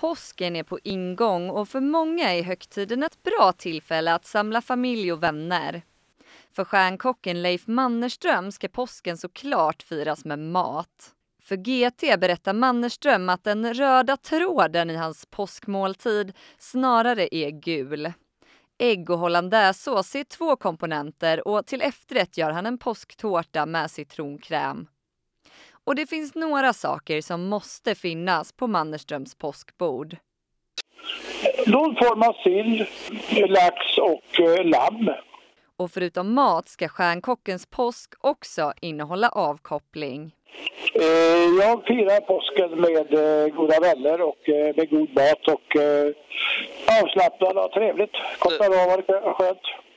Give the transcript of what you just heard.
Påsken är på ingång och för många är högtiden ett bra tillfälle att samla familj och vänner. För stjärnkocken Leif Mannerström ska påsken såklart firas med mat. För GT berättar Mannerström att den röda tråden i hans påskmåltid snarare är gul. Ägg och hollandaisesås är två komponenter och till efterrätt gör han en påsktårta med citronkräm. Och det finns några saker som måste finnas på Mannerströms påskbord. Någon form av sill, lax och eh, lamm. Och förutom mat ska stjärnkockens påsk också innehålla avkoppling. Eh, jag firar påsken med eh, goda vänner och med god mat och avslappnad och trevligt. Kopplar av var skönt.